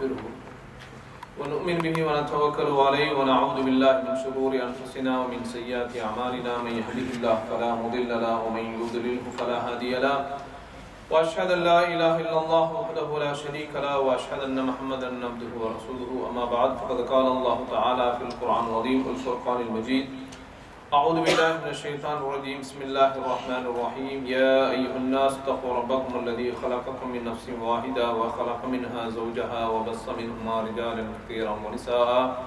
ونستغفره ونؤمن به ونتوكل عليه ونعوذ بالله من شرور أنفسنا ومن سيئات أعمالنا من يهده الله فلا مضل له ومن يضلله فلا هادي له وأشهد أن لا إله إلا الله وحده لا شريك له وأشهد أن محمدا عبده ورسوله أما بعد فقد قال الله تعالى في القرآن العظيم والفرقان المجيد أعوذ بالله من الشيطان الرجيم. بسم الله الرحمن الرحيم. يا أيها الناس اتقوا ربكم الذي خلقكم من نفس واحدة وخلق منها زوجها وبص منهما رجالا كثيرا ونساء.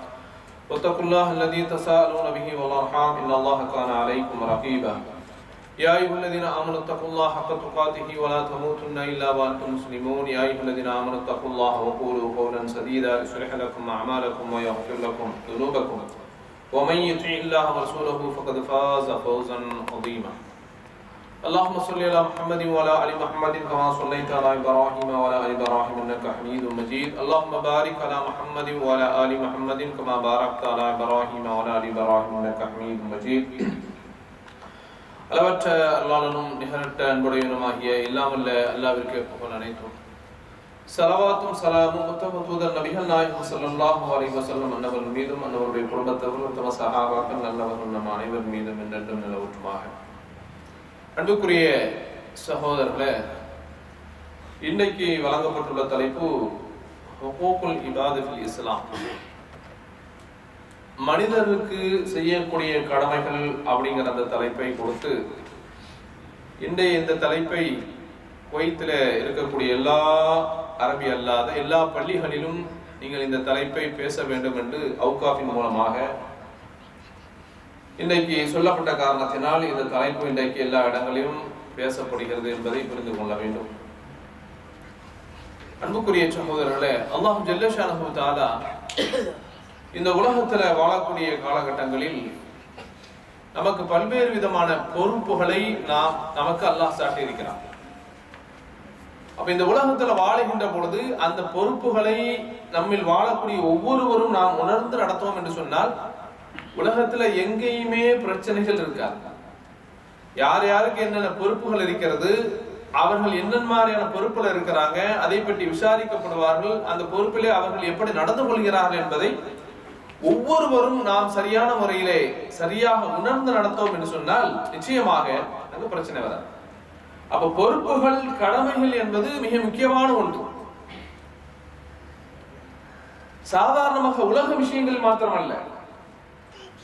واتقوا الله الذي تساءلون به والأرحام. إن الله كان عليكم رقيبا. يا أيها الذين آمنوا اتقوا الله حق تقاته ولا تموتن إلا وأنتم مسلمون. يا أيها الذين آمنوا اتقوا الله وقولوا قولا سديدا. يصلح لكم أعمالكم ويغفر لكم ذنوبكم. ومن يطع الله ورسوله فقد فاز فوزا عظيما اللهم صل على محمد وعلى ال محمد كما صليت على ابراهيم وعلى ال ابراهيم انك حميد مجيد اللهم بارك على محمد وعلى ال محمد كما باركت على ابراهيم وعلى ال ابراهيم انك حميد مجيد அளவற்ற அல்லாளனும் நிகரற்ற அன்புடையனுமாகிய இல்லாமல்ல அல்லாவிற்கு புகழ் அனைத்தும் சலவாத்தும் சலாமும் உத்தம தூதர் நபிகள் நாயகம் சல்லாஹூ அலி வசல்லம் அன்னவர் மீதும் அன்னவருடைய குடும்பத்தவர்கள் உத்தம சகாபாக்கள் நல்லவர்கள் நம் அனைவர் மீதும் என்றென்றும் நிலவுற்றுமாக. அன்புக்குரிய சகோதரர்களே இன்னைக்கு வழங்கப்பட்டுள்ள தலைப்பு ஹுகூக்குல் இபாது இஸ்லாம். மனிதருக்கு செய்யக்கூடிய கடமைகள் அப்படிங்கிற அந்த தலைப்பை கொடுத்து இன்றைய இந்த தலைப்பை குவைத்தில் இருக்கக்கூடிய எல்லா அரபி அல்லாத எல்லா பள்ளிகளிலும் நீங்கள் இந்த தலைப்பை பேச வேண்டும் என்று அவுகாஃபின் மூலமாக இன்றைக்கு சொல்லப்பட்ட காரணத்தினால் இந்த தலைப்பு இன்றைக்கு எல்லா இடங்களிலும் பேசப்படுகிறது என்பதை புரிந்து கொள்ள வேண்டும். அன்புக்குரிய சகோதரர்களே அல்லாஹ் ஜல்லஷானு தாலா இந்த உலகத்துல வாழக்கூடிய காலகட்டங்களில் நமக்கு பல்வேறு விதமான பொறுப்புகளை நாம் நமக்கு அல்லாஹ் சாட்டியிருக்கிறான். அப்ப இந்த உலகத்துல வாழுகின்ற பொழுது அந்த பொறுப்புகளை நம்மில் வாழக்கூடிய ஒவ்வொருவரும் நாம் உணர்ந்து நடத்துவோம் என்று சொன்னால் உலகத்துல எங்கேயுமே பிரச்சனைகள் இருக்காது. யார் யாருக்கு என்னென்ன பொறுப்புகள் இருக்கிறது அவர்கள் என்னென்ன மாதிரியான பொறுப்புல இருக்கிறாங்க அதை பற்றி விசாரிக்கப்படுவார்கள் அந்த பொறுப்பிலே அவர்கள் எப்படி நடந்து கொள்கிறார்கள் என்பதை ஒவ்வொருவரும் நாம் சரியான முறையிலே சரியாக உணர்ந்து நடத்தோம் என்று சொன்னால் நிச்சயமாக அங்கு பிரச்சனை வராது. அப்ப பொறுப்புகள் கடமைகள் என்பது மிக முக்கியமான ஒன்று. சாதாரணமாக உலக விஷயங்கள் மாத்திரமல்ல.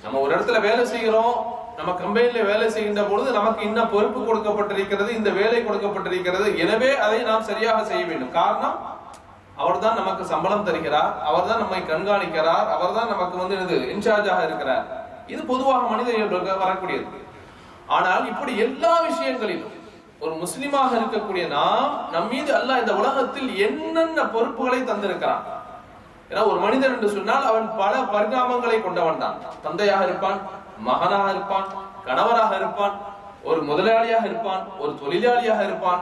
நம்ம ஒரு இடத்துல வேலை செய்கிறோம் நம்ம கம்பெனியில வேலை செய்கின்ற பொழுது நமக்கு இன்னும் பொறுப்பு கொடுக்கப்பட்டிருக்கிறது இந்த வேலை கொடுக்கப்பட்டிருக்கிறது. எனவே அதை நாம் சரியாக செய்ய வேண்டும். காரணம் அவர்தான் நமக்கு சம்பளம் தருகிறார் அவர்தான் நம்மை கண்காணிக்கிறார் அவர்தான் நமக்கு வந்து இது இன்சார்ஜாக இருக்கிறார். இது பொதுவாக மனித வரக்கூடியது. ஆனால் இப்படி எல்லா விஷயங்களிலும் ஒரு முஸ்லிமாக இருக்கக்கூடிய நாம் நம் மீது அல்லாஹ் இந்த உலகத்தில் என்னென்ன பொறுப்புகளை தந்திருக்கிறான்? ஏன்னா ஒரு மனிதன் என்று சொன்னால் அவன் பல பரிணாமங்களை கொண்டவன் தான். தந்தையாக இருப்பான் மகனாக இருப்பான் கணவராக இருப்பான் ஒரு முதலாளியாக இருப்பான் ஒரு தொழிலாளியாக இருப்பான்.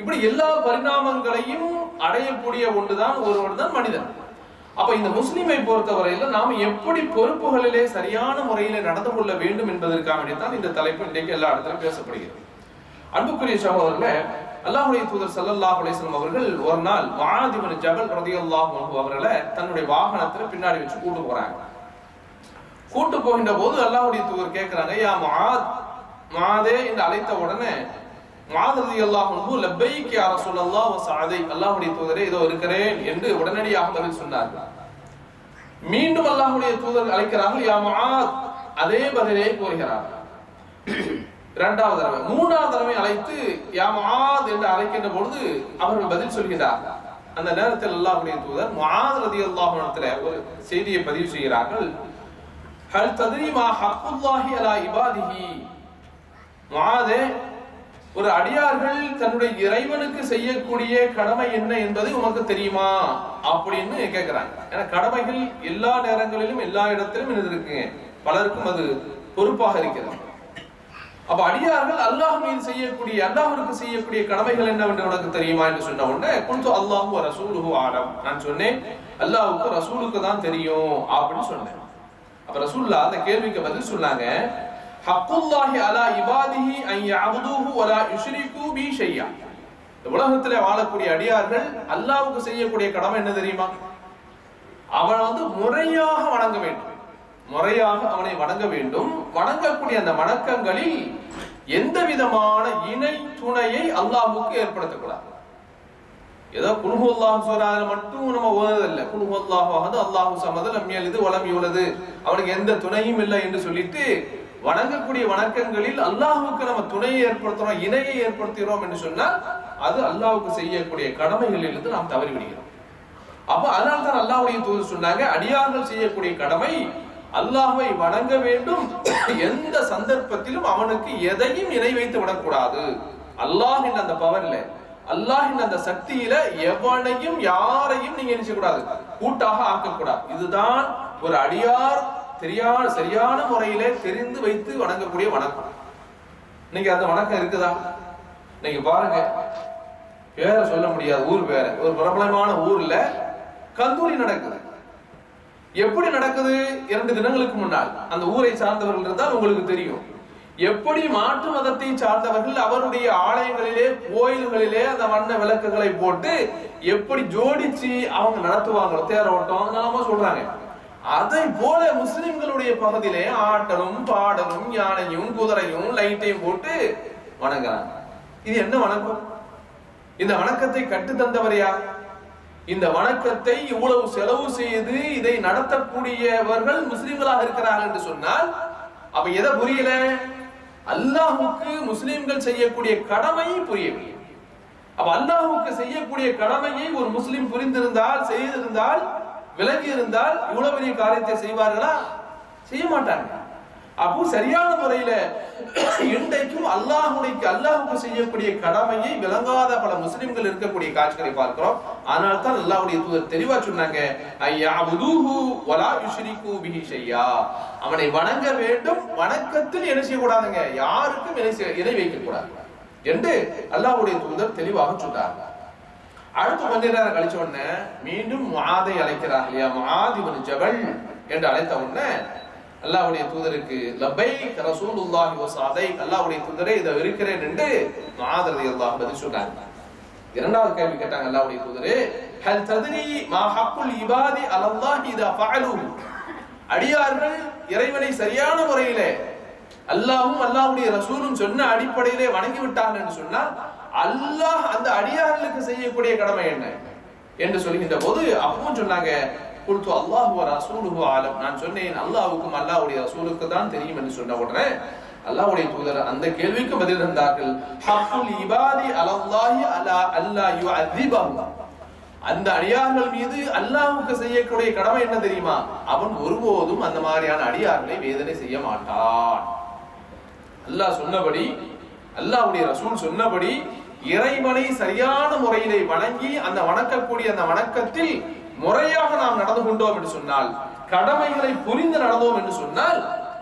இப்படி எல்லா பரிணாமங்களையும் அடையக்கூடிய ஒன்றுதான் ஒருவர் தான் மனிதன். அப்ப இந்த முஸ்லிமை பொறுத்தவரையில நாம எப்படி பொறுப்புகளிலே சரியான முறையில நடந்து கொள்ள வேண்டும் என்பதற்காக வேண்டியதான் இந்த தலைப்பு இன்றைக்கு எல்லா இடத்திலும் பேசப்படுகிறது. அன்புக்குரிய சகோதரர்களே அல்லாஹுடைய தூதர் சல்லல்லாஹ் அலிஸ்லாம் அவர்கள் ஒரு நாள் மகாதிபன் ஜபல் ரதியல்லாஹ் அவர்களை தன்னுடைய வாகனத்துல பின்னாடி வச்சு கூட்டு போறாங்க. கூட்டு போகின்ற போது அல்லாஹுடைய தூதர் கேட்கிறாங்க யா மாத் மாதே என்று அழைத்த உடனே மாதரதி அல்லாஹ் லப்பைக்கு யார சொல்லல்லா சாதை அல்லாஹுடைய தூதரே இதோ இருக்கிறேன் என்று உடனடியாக பதில் சொன்னார்கள். மீண்டும் அல்லாஹுடைய தூதர் அழைக்கிறார்கள் யா மாத் அதே பதிலே கூறுகிறார்கள். இரண்டாவது தடவை. மூன்றாவது தடவை அழைத்து யாமாத் என்று அழைக்கின்ற பொழுது அவர்கள் பதில் சொல்கிறார் அந்த நேரத்தில் அல்லாஹுடைய தூதர் மகாத் ரதி அல்லாஹ் ஒரு செய்தியை பதிவு செய்கிறார்கள். ஹல் தத்ரிமா ஹக்குல்லாஹி அலா இபாதிஹி? மாதே ஒரு அடியார்கள் தன்னுடைய இறைவனுக்கு செய்யக்கூடிய கடமை என்ன என்பது உனக்கு தெரியுமா? அப்படின்னு கேட்கிறாங்க ஏன்னா கடமைகள் எல்லா நேரங்களிலும் எல்லா இடத்திலும் இது இருக்குங்க பலருக்கும் அது பொறுப்பாக இருக்கிறது. அப்ப அடியார்கள் அல்லாஹ் மீது செய்யக்கூடிய அல்லாஹருக்கு செய்யக்கூடிய கடமைகள் என்னவென்று உனக்கு தெரியுமா என்று சொன்ன உடனே குன்து அல்லாஹு ரசூலுஹு ஆடம் நான் சொன்னேன் அல்லாஹுக்கு ரசூலுக்கு தான் தெரியும் அப்படின்னு சொன்னேன். அப்ப ரசூல்லா அந்த கேள்விக்கு பதில் சொன்னாங்க ஹக்குல்லாஹி அலா இபாதிஹி அன் யஅபுதுஹு வலா யுஷ்ரிகு பி ஷையா. இந்த உலகத்துல வாழக்கூடிய அடியார்கள் அல்லாஹ்வுக்கு செய்யக்கூடிய கடமை என்ன தெரியுமா? அவன் வந்து முறையாக வணங்க வேண்டும். முறையாக அவனை வணங்க வேண்டும். வணங்கக்கூடிய அந்த வணக்கங்களில் எந்த விதமான இணை துணையை அல்லாஹுக்கு ஏற்படுத்தக்கூடாது. ஏதோ குல்ஹு அல்லாஹ் சொல்றாங்க மட்டும் நம்ம ஓதுறதில்ல. குல்ஹு அல்லாஹ் அல்லாஹு சமது லம்யல் இது வளம் யூலது. அவனுக்கு எந்த துணையும் இல்லை என்று சொல்லிட்டு வணங்கக்கூடிய வணக்கங்களில் அல்லாஹுக்கு நம்ம துணையை ஏற்படுத்துறோம் இணையை ஏற்படுத்துகிறோம் என்று சொன்னால் அது அல்லாஹுக்கு செய்யக்கூடிய கடமைகளில் இருந்து நாம் தவறி விடுகிறோம் அப்ப அதனால தான் அல்லாஹ்வுடைய தூதர் சொன்னாங்க அடியார்கள் செய்யக்கூடிய கடமை அல்லாஹை வணங்க வேண்டும். எந்த சந்தர்ப்பத்திலும் அவனுக்கு எதையும் இணை வைத்து விடக்கூடாது. அல்லாஹ் என்ற அந்த பவர்ல அல்லாஹ் அந்த சக்தியில எவனையும் யாரையும் நீங்க என்ன செய்யக்கூடாது கூட்டாக ஆக்கக்கூடாது. இதுதான் ஒரு அடியார் தெரியாத சரியான முறையில தெரிந்து வைத்து வணங்கக்கூடிய வணக்கம். நீங்க அந்த வணக்கம் இருக்குதா? நீங்க பாருங்க. பேரை சொல்ல முடியாது ஊர் பேர ஒரு பிரபலமான ஊர்ல கந்தூரி நடக்குது. எப்படி நடக்குது இரண்டு தினங்களுக்கு முன்னால்? அந்த ஊரை சார்ந்தவர்கள் இருந்தால் உங்களுக்கு தெரியும். எப்படி மாற்று மதத்தை சார்ந்தவர்கள் அவருடைய ஆலயங்களிலே கோயில்களிலே அந்த வண்ண விளக்குகளை போட்டு எப்படி ஜோடிச்சு அவங்க நடத்துவாங்களோ தேரோட்டம் நாம சொல்றாங்க. அதை போல முஸ்லிம்களுடைய பகுதியிலே ஆட்டலும் பாடலும் யானையும் குதிரையும் லைட்டையும் போட்டு வணங்குறாங்க. இது என்ன வணக்கம்? இந்த வணக்கத்தை கட்டு தந்தவர் யார்? இந்த வணக்கத்தை இவ்வளவு செலவு செய்து இதை நடத்தக்கூடியவர்கள் முஸ்லிம்களாக இருக்கிறார்கள் என்று சொன்னால் அப்ப எதை புரியல? அல்லாஹுக்கு முஸ்லிம்கள் செய்யக்கூடிய கடமை புரியவில்லை. அப்ப அல்லாஹுக்கு செய்யக்கூடிய கடமையை ஒரு முஸ்லிம் புரிந்திருந்தால் செய்திருந்தால் விலகி இருந்தால் இவ்வளவு பெரிய காரியத்தை செய்வார்களா? செய்ய மாட்டாங்க. அப்போ சரியான முறையில இன்றைக்கும் அல்லாஹுடைக்கு அல்லாஹுக்கு செய்யக்கூடிய கடமையை விளங்காத பல முஸ்லிம்கள் இருக்கக்கூடிய காட்சிகளை பார்க்கிறோம். அதனால தான் அல்லாஹுடைய தூதர் தெளிவா சொன்னாங்க ஐயா வலா யுஷ்ரிகு பிஹி ஷையா. அவனை வணங்க வேண்டும் வணக்கத்தில் என்ன செய்யக்கூடாதுங்க? யாருக்கும் இணை இணை வைக்க கூடாது என்று அல்லாஹ்வுடைய தூதர் தெளிவாக சொன்னார். அடுத்து கொஞ்ச நேரம் கழிச்ச உடனே மீண்டும் மாதை அழைக்கிறார் இல்லையா? முஆத் ஜபல் என்று அழைத்த உடனே அல்லாவுடைய தூதருக்கு லபை ரசூலுல்லாஹி வ ஸாதைக் அல்லாஹ்வுடைய தூதரே இதை இருக்கிறேன் என்று முஆத் அல்லாஹ் பதில் சொன்னாங்க இரண்டாவது கேள்வி கேட்டாங்க அல்லாவுடைய தூதரே ஹல் தத்ரி மா ஹக்குல் இபாதி அலல்லாஹி இதா ஃபஅலு? அடியார்கள் இறைவனை சரியான முறையிலே அல்லாஹ்வும் அல்லாஹ்வுடைய ரசூலும் சொன்ன அடிப்படையிலே வணங்கி விட்டாங்கன்னு சொன்னா அல்லாஹ் அந்த அடியார்களுக்கு செய்யக்கூடிய கடமை என்ன? என்று சொல்கின்ற போது அப்பவும் சொன்னாங்க குல்து அல்லாஹ் ரசூலுஹு ஆலம். நான் சொன்னேன் அல்லாஹுக்கும் அல்லாஹ்வுடைய ரசூலுக்கு தான் தெரியும் என்று சொன்ன உடனே அல்லாஹ்வுடைய தூதர் அந்த கேள்விக்கு பதில் தந்தார்கள். ஹக்குல் இபாதி அலல்லாஹி அலா அல்லா யுஅذிபஹு அந்த அடியார்கள் மீது அல்லாஹ்வுக்கு செய்யக்கூடிய கடமை என்ன தெரியுமா? அவன் ஒருபோதும் அந்த மாதிரியான அடியார்களை வேதனை செய்ய மாட்டான். அல்லாஹ் சொன்னபடி அல்லாஹ்வுடைய ரசூல் சொன்னபடி இறைவனை சரியான முறையிலே வணங்கி அந்த வணக்கக்கூடிய அந்த வணக்கத்தில் முறையாக நாம் நடந்து கொண்டோம் என்று சொன்னால் கடமைகளை புரிந்து நடந்தோம் என்று சொன்னால்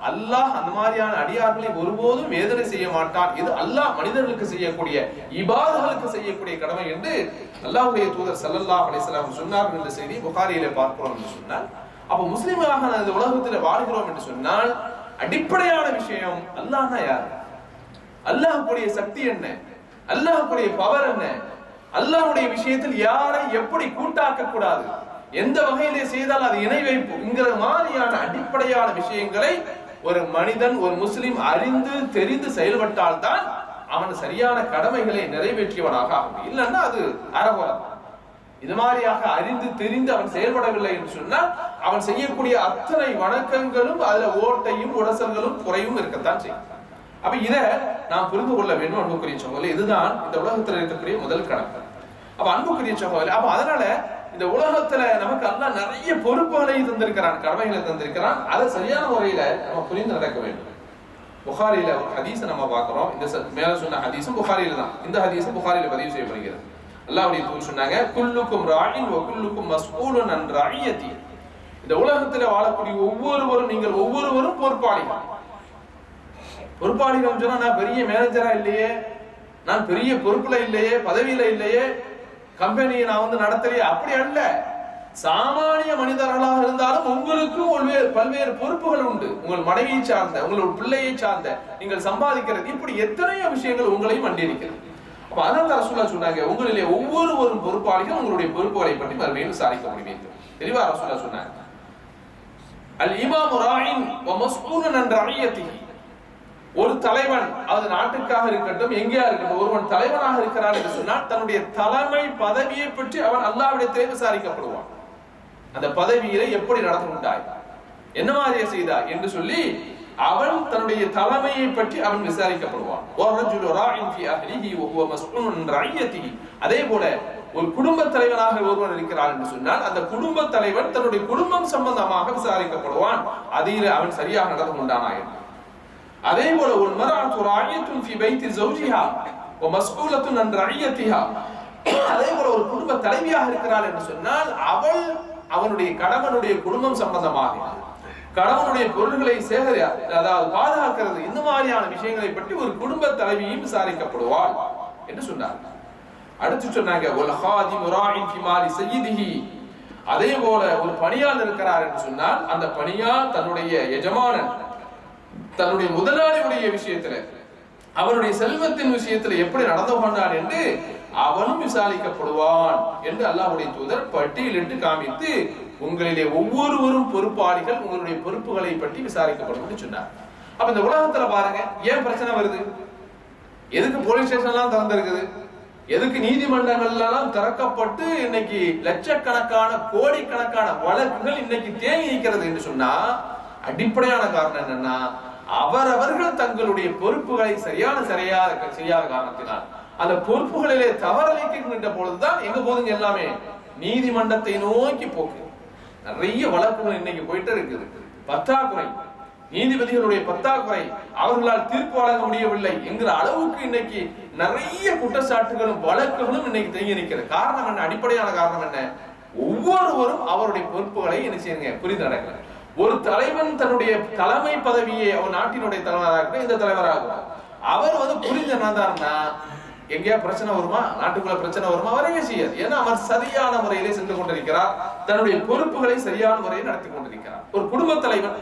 அல்லாஹ் அந்த மாதிரியான அடியார்களை ஒருபோதும் வேதனை செய்ய மாட்டான். இது அல்லாஹ் மனிதர்களுக்கு செய்யக்கூடிய இபாதர்களுக்கு செய்யக்கூடிய கடமை என்று அல்லாஹ்வுடைய தூதர் சல்லல்லா அலிஸ்லாம் வஸல்லம் சொன்னார்கள் என்ற செய்தி புகாரியில பார்க்கிறோம் என்று சொன்னால் அப்ப முஸ்லிமாக நான் இந்த உலகத்தில் வாழ்கிறோம் என்று சொன்னால் அடிப்படையான விஷயம் அல்லாஹ்னா யார்? அல்லாஹுடைய சக்தி என்ன? அல்லாஹுடைய பவர் என்ன? அல்லாஹ்வுடைய விஷயத்தில் யாரை எப்படி கூட்டாக்க கூடாது? எந்த வகையிலே செய்தால் அது இணை வைப்புங்கிற மாதிரியான அடிப்படையான விஷயங்களை ஒரு மனிதன் ஒரு முஸ்லிம் அறிந்து தெரிந்து செயல்பட்டால் தான் அவன் சரியான கடமைகளை நிறைவேற்றியவனாக ஆகும் இல்லைன்னா அது அறகுறம் இது மாதிரியாக அறிந்து தெரிந்து அவன் செயல்படவில்லை என்று சொன்னால் அவன் செய்யக்கூடிய அத்தனை வணக்கங்களும் அதுல ஓட்டையும் உடசல்களும் குறையும் இருக்கத்தான் செய்யும். அப்ப இத நாம் புரிந்து கொள்ள வேண்டும் அன்புக்குரிய சகோதரி இதுதான் இந்த உலகத்துல இருக்கக்கூடிய முதல் கணக்கு. அப்ப அன்புக்குரிய சகோதரி அப்ப அதனால இந்த உலகத்துல நமக்கு அல்ல நிறைய பொறுப்புகளை தந்திருக்கிறான் கடமைகளை தந்திருக்கிறான். அதை சரியான முறையில நம்ம புரிந்து நடக்க வேண்டும். புகாரில ஒரு ஹதீஸை நம்ம பார்க்கிறோம். இந்த ச- மேல சொன்ன ஹதீஸும் புகாரில தான். இந்த ஹதீஸும் புகாரில பதிவு செய்யப்படுகிறது. அல்லாவுடைய தூள் சொன்னாங்க குல்லுக்கும் ராயின் வ குல்லுக்கும் மஸ்கூலன் அன் ரஇயதி இந்த உலகத்துல வாழக்கூடிய ஒவ்வொருவரும் நீங்கள் ஒவ்வொருவரும் பொறுப்பாளிகள். பொறுப்பாளிகள் சொன்னா நான் பெரிய மேனேஜரா இல்லையே நான் பெரிய பொறுப்புல இல்லையே பதவியில இல்லையே கம்பெனியை நான் வந்து நடத்தலையே அப்படி அல்ல. சாமானிய மனிதர்களாக இருந்தாலும் உங்களுக்கும் பல்வேறு பல்வேறு பொறுப்புகள் உண்டு. உங்கள் மனைவியை சார்ந்த உங்களோட பிள்ளையை சார்ந்த நீங்கள் சம்பாதிக்கிறது. இப்படி எத்தனையோ விஷயங்கள் உங்களையும் அண்டியிருக்கிறது அப்ப அதான் ரசூலா சொன்னாங்க உங்களிலே ஒவ்வொருவரும் பொறுப்பாளிகள் உங்களுடைய பொறுப்புகளை பற்றி மறுபடியும் விசாரிக்க முடியும். தெளிவா ரசூலா சொன்னாங்க அல் இமாம் ராயின் என்ற மஸ்ஊலன் ஒரு தலைவன் அது நாட்டுக்காக இருக்கட்டும் எங்கேயா இருக்கட்டும் ஒருவன் தலைவனாக இருக்கிறான் என்று சொன்னால் தன்னுடைய தலைமை பதவியை பற்றி அவன் அல்லாவிடத்திலே விசாரிக்கப்படுவான். அந்த பதவியில எப்படி நடந்து கொண்டாய் என்ன மாதிரிய செய்தாய்? என்று சொல்லி அவன் தன்னுடைய தலைமையை பற்றி அவன் விசாரிக்கப்படுவான். அதே போல ஒரு குடும்ப தலைவனாக ஒருவன் இருக்கிறான் என்று சொன்னால் அந்த குடும்ப தலைவன் தன்னுடைய குடும்பம் சம்பந்தமாக விசாரிக்கப்படுவான். அதில் அவன் சரியாக நடந்து கொண்டானா என்று. அதே போல ஒரு மராத்து ராயத்தும் ஃபி பைத்தி ஜௌஜிஹா வ மஸ்ஊலத்துன் அன் அதே போல ஒரு குடும்ப தலைவியாக இருக்கிறாள் என்று சொன்னால் அவள் அவனுடைய கணவனுடைய குடும்பம் சம்பந்தமாக. கணவனுடைய பொருள்களை சேகரி அதாவது பாதுகாக்கிறது இந்த மாதிரியான விஷயங்களை பற்றி ஒரு குடும்ப தலைவியும் விசாரிக்கப்படுவாள் என்று சொன்னார். அடுத்து சொன்னாங்க ஒல் ஹாதிம் ராயின் ஃபி மாலி அதே போல ஒரு பணியாளர் இருக்கிறார் என்று சொன்னால் அந்த பணியால் தன்னுடைய எஜமானன் தன்னுடைய முதலாளியுடைய விஷயத்துல அவனுடைய செல்வத்தின் விஷயத்துல எப்படி நடந்து கொண்டான் என்று அவனும் விசாரிக்கப்படுவான் என்று அல்லாஹுடைய தூதர் பட்டியலிட்டு காமித்து உங்களிலே ஒவ்வொருவரும் பொறுப்பாளிகள் உங்களுடைய பொறுப்புகளை பற்றி விசாரிக்கப்படும் சொன்னார். அப்ப இந்த உலகத்துல பாருங்க ஏன் பிரச்சனை வருது? எதுக்கு போலீஸ் ஸ்டேஷன்லாம் திறந்திருக்குது? எதுக்கு நீதிமன்றங்கள்லாம் திறக்கப்பட்டு இன்னைக்கு லட்சக்கணக்கான கோடிக்கணக்கான வழக்குகள் இன்னைக்கு தேங்கி நிற்கிறது என்று சொன்னா அடிப்படையான காரணம் என்னன்னா அவரவர்கள் தங்களுடைய பொறுப்புகளை சரியான சரியாக செய்யாத காரணத்தினால் அந்த பொறுப்புகளிலே தவறளிக்கின்ற பொழுதுதான் எங்க போதுங்க எல்லாமே? நீதிமன்றத்தை நோக்கி போக்கு. நிறைய வழக்குகள் இன்னைக்கு போயிட்டு இருக்குது. பத்தாக்குறை நீதிபதிகளுடைய பத்தாக்குறை அவர்களால் தீர்ப்பு வழங்க முடியவில்லை என்கிற அளவுக்கு இன்னைக்கு நிறைய குற்றச்சாட்டுகளும் வழக்குகளும் இன்னைக்கு தேங்கி நிற்கிறது. காரணம் என்ன? அடிப்படையான காரணம் என்ன? ஒவ்வொருவரும் அவருடைய பொறுப்புகளை என்ன செய்யுங்க? புரிந்து நடக்கிறார் ஒரு தலைவன் தன்னுடைய தலைமை பதவியை அவன் நாட்டினுடைய தலைவராக இந்த தலைவராக அவர் வந்து புரிஞ்ச நடந்தாருன்னா எங்கேயா பிரச்சனை வருமா? நாட்டுக்குள்ள பிரச்சனை வருமா? வரவே செய்யாது. ஏன்னா அவர் சரியான முறையிலே சென்று கொண்டிருக்கிறார். தன்னுடைய பொறுப்புகளை சரியான முறையில் நடத்தி கொண்டிருக்கிறார். ஒரு குடும்ப தலைவன்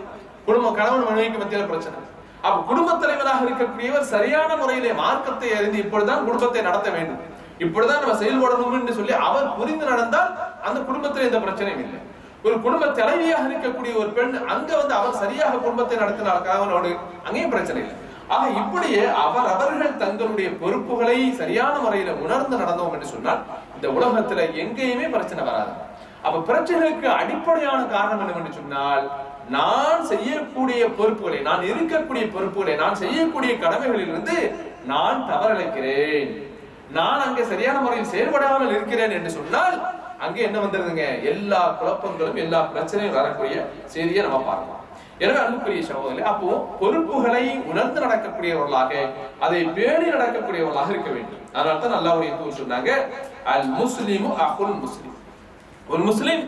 குடும்ப கணவன் மனைவிக்கு மத்தியில பிரச்சனை. அப்ப குடும்ப தலைவராக இருக்கக்கூடியவர் சரியான முறையிலே மார்க்கத்தை அறிந்து இப்படிதான் குடும்பத்தை நடத்த வேண்டும். இப்படிதான் நம்ம செயல்படணும் என்று சொல்லி அவர் புரிந்து நடந்தால் அந்த குடும்பத்தில் எந்த பிரச்சனையும் இல்லை. ஒரு குடும்ப தலைவியாக இருக்கக்கூடிய ஒரு பெண் அங்க வந்து அவர் சரியாக குடும்பத்தை நடத்தினார் அவனோடு அங்கேயும் பிரச்சனை இல்லை. ஆக இப்படியே அவர் அவர்கள் தங்களுடைய பொறுப்புகளை சரியான முறையில உணர்ந்து நடந்தோம் என்று சொன்னால் இந்த உலகத்துல எங்கேயுமே பிரச்சனை வராது. அப்ப பிரச்சனைக்கு அடிப்படையான காரணம் என்னவென்று சொன்னால் நான் செய்யக்கூடிய பொறுப்புகளை நான் இருக்கக்கூடிய பொறுப்புகளை நான் செய்யக்கூடிய கடமைகளில் இருந்து நான் தவறழைக்கிறேன். நான் அங்கே சரியான முறையில் செயல்படாமல் இருக்கிறேன் என்று சொன்னால் அங்கே என்ன வந்துருதுங்க? எல்லா குழப்பங்களும் எல்லா பிரச்சனையும் வரக்கூடிய செய்தியை நம்ம பார்க்கலாம். எனவே அன்புக்குரிய சகோதரி அப்போ பொறுப்புகளை உணர்ந்து நடக்கக்கூடியவர்களாக அதை பேணி நடக்கக்கூடியவர்களாக இருக்க வேண்டும். அதனால தான் அல்லாவுடைய தூர் சொன்னாங்க. அல் முஸ்லிமு அகுல் முஸ்லிம். ஒரு முஸ்லிம்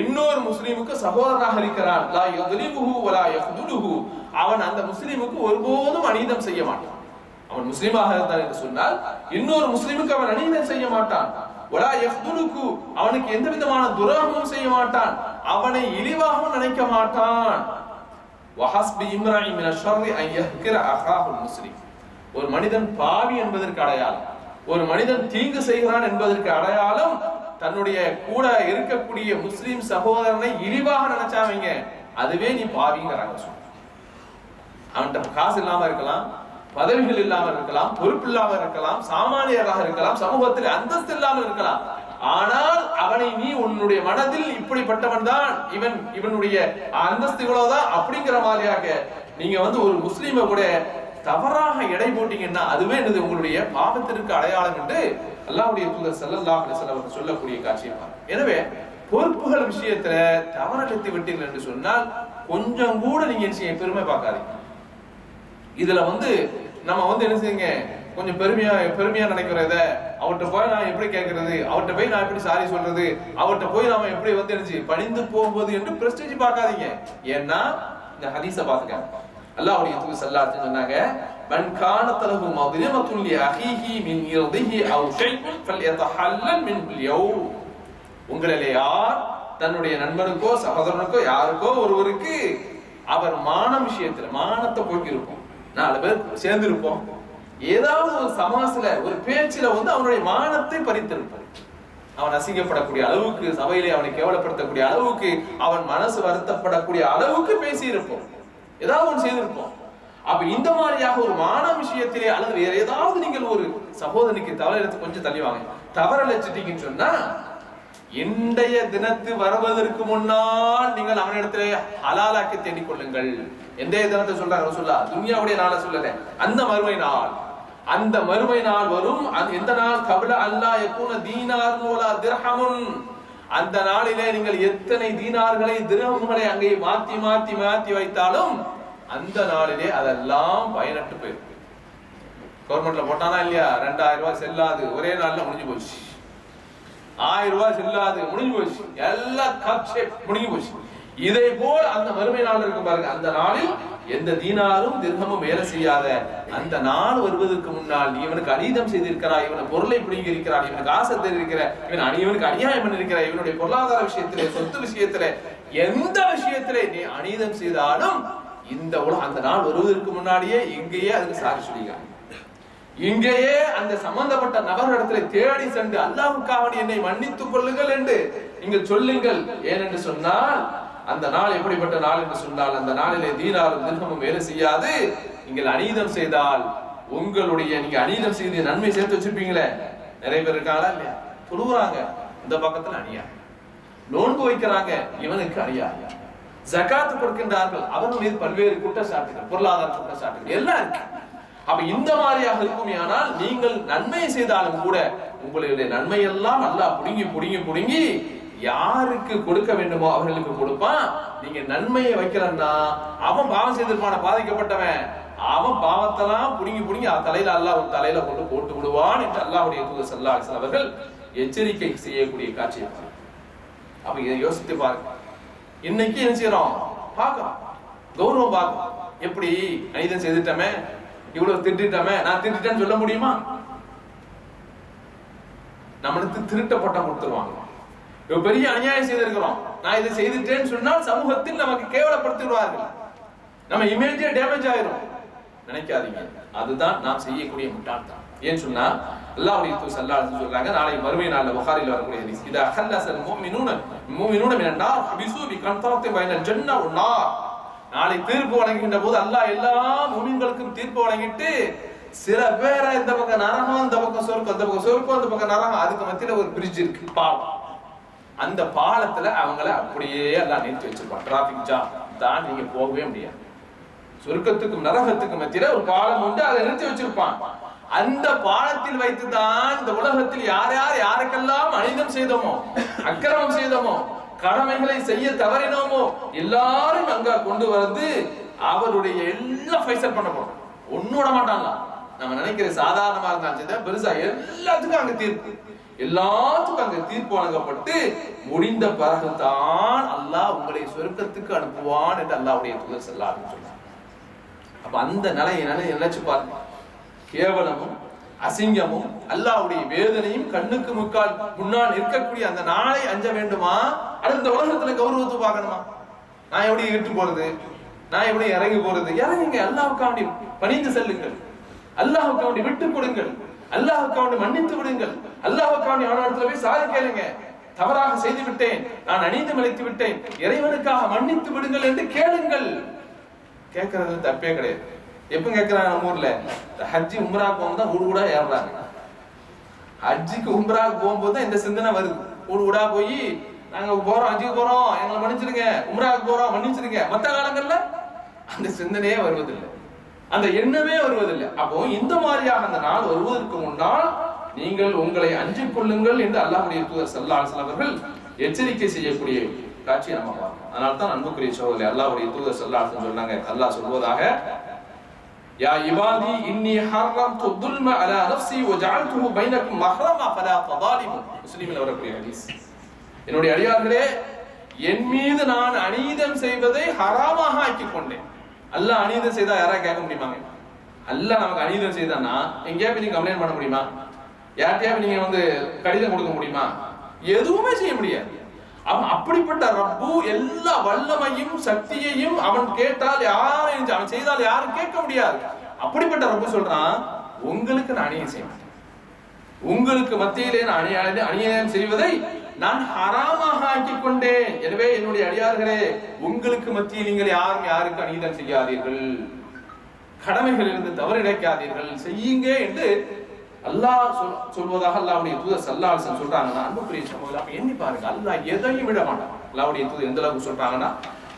இன்னொரு முஸ்லீமுக்கு சகோதரனாக இருக்கிறான். லா யதுலிமுஹு வலா யஹ்துலுஹு அவன் அந்த முஸ்லீமுக்கு ஒருபோதும் அநீதம் செய்ய மாட்டான். அவன் முஸ்லிமாக இருந்தான் என்று சொன்னால் இன்னொரு முஸ்லீமுக்கு அவன் அநீதம் செய்ய மாட்டான். யஹ்துலுக்கு அவனுக்கு எந்த விதமான துரோகமும் செய்ய மாட்டான். அவனை இழிவாகவும் நினைக்க மாட்டான். வஹஸ்பி இம்ராஹி மின ஷர்ரி அன் யஹ்கிர அஹாஹுல் முஸ்லிம். ஒரு மனிதன் பாவி என்பதற்கு அடையாளம். ஒரு மனிதன் தீங்கு செய்கிறான் என்பதற்கு அடையாளம் தன்னுடைய கூட இருக்கக்கூடிய முஸ்லிம் சகோதரனை இழிவாக நினைச்சாவீங்க அதுவே நீ பாவிங்கிறாங்க. அவன்கிட்ட காசு இல்லாம இருக்கலாம். பதவிகள் இல்லாமல் இருக்கலாம் பொறுப்பு இல்லாமல் இருக்கலாம் சாமானியராக இருக்கலாம் சமூகத்தில் அந்தஸ்து இல்லாமல் இருக்கலாம். ஆனால் அவனை நீ உன்னுடைய மனதில் இப்படிப்பட்டவன் தான். இவன் இவனுடைய அந்தஸ்து இவ்வளவுதான் அப்படிங்கிற மாதிரியாக நீங்க வந்து ஒரு முஸ்லீமை கூட தவறாக எடை போட்டீங்கன்னா அதுவே என்னது உங்களுடைய பாவத்திற்கு அடையாளம் என்று அல்லாவுடைய தூதர் செல்லல்லா அலைஹி சொல்லக்கூடிய காட்சியை பாருங்க எனவே பொறுப்புகள் விஷயத்துல தவறளித்து விட்டீர்கள் என்று சொன்னால் கொஞ்சம் கூட நீங்க பெருமை பார்க்காதீங்க. இதுல வந்து நம்ம வந்து என்ன செய்யுங்க? கொஞ்சம் பெருமையா பெருமையா நினைக்கிறத அவர்கிட்ட போய் நான் எப்படி கேட்கறது அவர்கிட்ட போய் நான் எப்படி சாரி சொல்றது? அவர்கிட்ட போய் நாம எப்படி வந்து நினைச்சு பணிந்து போகும்போது என்று பிரஸ்டேஜ் பார்க்காதீங்க. ஏன்னா இந்த ஹதீஸ பாத்துக்க அல்லாஹ்வுடைய தூது சல்லல்லாஹு சொன்னாங்க மன் கான தலஹு மத்லிமத்துன் லி அஹீஹி மின் இர்திஹி அவ் ஷைன் ஃபல்யதஹல்லல் மின் யௌம். உங்களிலே யார் தன்னுடைய நண்பனுக்கோ சகோதரனுக்கோ யாருக்கோ ஒருவருக்கு அவர் மான விஷயத்துல மானத்தை போக்கி இருக்கும் நாலு பேர் சேர்ந்து இருப்போம் ஏதாவது ஒரு சமாசில ஒரு பேச்சில வந்து அவனுடைய மானத்தை பறித்திருப்பார் அவன் அசிங்கப்படக்கூடிய அளவுக்கு சபையிலே அவனை கேவலப்படுத்தக்கூடிய அளவுக்கு அவன் மனசு வருத்தப்படக்கூடிய அளவுக்கு பேசி இருப்போம் ஏதாவது ஒன்று செய்திருப்போம். அப்ப இந்த மாதிரியாக ஒரு மான விஷயத்திலே அல்லது வேற ஏதாவது நீங்கள் ஒரு சகோதரிக்கு தவறு எடுத்து கொஞ்சம் தள்ளி வாங்க. தவறழைச்சிட்டீங்கன்னு சொன்னா இன்றைய தினத்து வருவதற்கு முன்னால் நீங்கள் அவனிடத்திலே ஹலாலாக்கி தேடிக் கொள்ளுங்கள் எந்த தினத்தை சொல்றாங்க சொல்லா துன்யாவுடைய நாளை சொல்லல அந்த மறுமை நாள். அந்த மறுமை நாள் வரும். எந்த நாள்? கபில அல்லா எப்பூன தீனார் மூலா திரஹமுன். அந்த நாளிலே நீங்கள் எத்தனை தீனார்களை திரகங்களை அங்கே மாத்தி மாத்தி மாத்தி வைத்தாலும் அந்த நாளிலே அதெல்லாம் பயனற்று போயிருக்கு. கவர்மெண்ட்ல போட்டானா இல்லையா? ரெண்டாயிரம் ரூபாய் செல்லாது. ஒரே நாள்ல முடிஞ்சு போச்சு. ஆயிரம் ரூபாய் செல்லாது. முடிஞ்சு போச்சு. எல்லாம் கப்சே முடிஞ்சு போச்சு. இதை போல் அந்த மறுமை நாள் இருக்கும் பாருங்க. அந்த நாளில் எந்த தீனாரும் திருகமும் வேலை செய்யாத அந்த நாள் வருவதற்கு முன்னால் நீ இவனுக்கு அநீதம் செய்திருக்கிறாய் இவனை பொருளை பிடுங்கி இருக்கிறான். இவனுக்கு ஆசை தெரிவிக்கிற இவன் அணி இவனுக்கு அநியாயம் பண்ணிருக்கிறாய் இவனுடைய பொருளாதார விஷயத்திலே சொத்து விஷயத்திலே எந்த விஷயத்திலே நீ அநீதம் செய்தாலும் இந்த உலகம் அந்த நாள் வருவதற்கு முன்னாடியே இங்கேயே அதுக்கு சாரி சொல்லிக்கிறான். இங்கேயே அந்த சம்பந்தப்பட்ட நபரிடத்துல தேடி சென்று அல்லாவுக்காக என்னை மன்னித்துக் கொள்ளுங்கள் என்று நீங்கள் சொல்லுங்கள். ஏனென்று சொன்னால் அந்த நாள் எப்படிப்பட்ட நாள் என்று சொன்னால் அந்த நாளிலே தீனாரும் திருகமும் வேலை செய்யாது. நீங்கள் அநீதம் செய்தால் உங்களுடைய நீங்க அநீதம் செய்து நன்மை சேர்த்து வச்சிருப்பீங்களே. நிறைய பேர் இருக்காங்களா இல்லையா? தொழுவுறாங்க. இந்த பக்கத்துல அணியா. நோன்பு வைக்கிறாங்க. இவனுக்கு அணியா. ஜகாத்து கொடுக்கின்றார்கள். அவர்கள் மீது பல்வேறு குற்றச்சாட்டுகள் பொருளாதார குற்றச்சாட்டுகள் எல்லாம் இருக்கு. அப்ப இந்த மாதிரியாக இருக்குமே ஆனால் நீங்கள் நன்மை செய்தாலும் கூட உங்களுடைய நன்மை எல்லாம் நல்லா புடுங்கி புடுங்கி புடுங்கி யாருக்கு கொடுக்க வேண்டுமோ அவர்களுக்கு கொடுப்பான். நீங்க நன்மையை வைக்கிறன்னா அவன் பாவம் செய்திருப்பான பாதிக்கப்பட்டவன். அவன் பாவத்தெல்லாம் புடுங்கி புடுங்கி அவன் தலையில அல்லாஹ் ஒரு தலையில கொண்டு போட்டு விடுவான் என்று அல்லாவுடைய தூதர் ஸல்லல்லாஹு அவர்கள் எச்சரிக்கை செய்யக்கூடிய காட்சியை அப்ப இதை யோசித்து பாருங்க. இன்னைக்கு என்ன செய்யறோம் பார்க்கலாம் கௌரவம் பார்க்கலாம் எப்படி? அனிதம் செய்துட்டமே இவ்வளவு திட்டமே நான் திட்டுட்டேன்னு சொல்ல முடியுமா? நம்மளுக்கு திருட்ட பட்டம் கொடுத்துருவாங்க. இப்ப பெரிய அநியாயம் செய்திருக்கிறோம். நான் இதை செய்துட்டேன்னு சொன்னால் சமூகத்தில் நமக்கு கேவலப்படுத்திடுவார்கள். நம்ம இமேஜே டேமேஜ் ஆயிரும். நினைக்காதீங்க. அதுதான் நாம் செய்யக்கூடிய முட்டாள்தான் ஏன் சொன்னா அல்லாஹ்வுடைய தூதர் ஸல்லல்லாஹு அலைஹி சொல்றாங்க நாளை மறுமை நாள்ல புகாரில் வரக்கூடிய ஹதீஸ் இத அஹல்லசல் முஃமினூன முஃமினூன மினன் நார் ஹபிசு பி கன்தரத்தி பைனல் ஜன்னா வன் நார். நாளை தீர்ப்பு வழங்குகின்ற போது அல்லாஹ் எல்லா முஃமின்களுக்கும் தீர்ப்பு வழங்கிட்டு சில பேரை இந்த பக்கம் நரகம் இந்த பக்கம் சொர்க்கம் இந்த பக்கம் சொர்க்கம் இந்த பக்கம் நரகம் அதுக்கு மத்தியில ஒரு பிரிட்ஜ் இருக்கு. பாலம் அந்த பாலத்துல அவங்கள அப்படியே எல்லாம் நிறுத்தி வச்சிருப்பான் டிராபிக் ஜாம் தான் நீங்க போகவே முடியாது. சொர்க்கத்துக்கும் நரகத்துக்கும் மத்தியில ஒரு பாலம் உண்டு அதை நிறுத்தி வச்சிருப்பான் அந்த பாலத்தில் வைத்துதான் இந்த உலகத்தில் யார் யார் யாருக்கெல்லாம் அனிதம் செய்தோமோ அக்கிரமம் செய்தோமோ கடமைகளை செய்ய தவறினோமோ எல்லாரும் அங்க கொண்டு வந்து அவருடைய எல்லாம் ஃபைசல் பண்ண போறோம். ஒண்ணும் விட மாட்டாங்களா நம்ம நினைக்கிற சாதாரணமா இருந்தாலும் சரி பெருசா எல்லாத்துக்கும் அங்க தீர்ப்பு. எல்லாத்துக்கும் அங்க தீர்ப்பு வழங்கப்பட்டு முடிந்த பிறகுதான் அல்லாஹ் உங்களை சொர்க்கத்துக்கு அனுப்புவான் என்று அல்லாஹ்வுடைய தூதர் செல்லாருன்னு சொன்னார். அப்ப அந்த நிலையை நினை நினைச்சு பாருங்க. கேவலமும் அசிங்கமும் அல்லாஹ்வுடைய வேதனையும் கண்ணுக்கு முக்கால் முன்னால் இருக்கக்கூடிய அந்த நாளை அஞ்ச வேண்டுமா? அது இந்த உலகத்துல கௌரவத்தை பார்க்கணுமா நான் எப்படி இட்டு போறது? நான் எப்படி இறங்கி போறது? இறங்குங்க. அல்லாவுக்காண்டி பணிந்து செல்லுங்கள். அல்லாவுக்காண்டி விட்டு கொடுங்கள். அல்லாஹ்வுக்காண்டி மன்னித்து விடுங்கள். அல்லாஹ்வுக்காண்டி அவனிடத்துல போய் சாரி கேளுங்க. தவறாக செய்து விட்டேன். நான் அணிந்து மலைத்து விட்டேன். இறைவனுக்காக மன்னித்து விடுங்கள் என்று கேளுங்கள். கேட்கறது தப்பே கிடையாது. எப்ப கேட்கறாங்க நம்ம ஊர்ல? இந்த ஹஜ்ஜி உம்ரா போகும்போது ஊடு ஊடா ஏறுறாங்க. ஹஜ்ஜிக்கு உம்ரா போகும்போது தான் இந்த சிந்தனை வருது. ஊடு ஊடா போய் நாங்க போறோம் ஹஜ்ஜுக்கு போறோம். எங்களை மன்னிச்சிருங்க உம்ராக்கு போறோம். மன்னிச்சிருங்க மத்த காலங்கள்ல அந்த சிந்தனையே வருவதில்லை. அந்த எண்ணமே வருவதில்லை. அப்போ இந்த மாதிரியாக அந்த நாள் வருவதற்கு முன்னால் நீங்கள் உங்களை அஞ்சிக் கொள்ளுங்கள் என்று அல்லாஹுடைய தூதர் ஸல்லல்லாஹு அவர்கள் எச்சரிக்கை செய்யக்கூடிய காட்சி நம்ம பார்க்கணும். அதனால தான் அன்புக்குரிய சோதரி அல்லாஹுடைய தூதர் ஸல்லல்லாஹு சொன்னாங்க அல்லாஹ் சொல்வதாக யா இபாதி இன்னி ஹர்ரம்து துல்ம அலா நஃப்ஸி வஜஅல்துஹு பைனக்கும் மஹ்ரமா ஃபலா ததாலிமு முஸ்லிமில் வரக்கூடிய ஹதீஸ். என்னுடைய அடியார்களே என் மீது நான் அநீதம் செய்வதை ஹராமாக ஆக்கிக் கொண்டேன் அல்லாஹ் அநீதம் செய்தா யாராவது கேட்க முடியுமாங்க அல்லாஹ் நமக்கு அநீதம் செய்தானா எங்கேயாவது நீங்க கம்ப்ளைண்ட் பண்ண முடியுமா? யார்கிட்டயாவது நீங்க வந்து கடிதம் கொடுக்க முடியுமா? எதுவுமே செய்ய முடியாது. அவன் அப்படிப்பட்ட ரப்பு எல்லா வல்லமையும் சக்தியையும் அவன் கேட்டால் யாரையும் அவன் செய்தால் யாரும் கேட்க முடியாது. அப்படிப்பட்ட ரப்பு சொல்றான் உங்களுக்கு நான் அநியாயம் செய்ய மாட்டேன். உங்களுக்கு மத்தியிலே நான் அநியாயம் அநியாயம் செய்வதை நான் ஹராமாக ஆக்கி கொண்டேன் எனவே என்னுடைய அடியார்களே உங்களுக்கு மத்தியில் நீங்கள் யாரும் யாருக்கு அநீதம் செய்யாதீர்கள். கடமைகளிலிருந்து தவறு இழைக்காதீர்கள் செய்யுங்க என்று அல்லாஹ் சொல் சொல்வதாக அல்லாவுடைய தூதர் சல்லாசன் சொல்றாங்கன்னா அன்புக்குரிய சமூகம் எண்ணி பாருங்க. அல்லாஹ் எதையும் விட மாட்டான். அல்லாவுடைய தூதர் எந்த அளவுக்கு சொல்றாங்கன்னா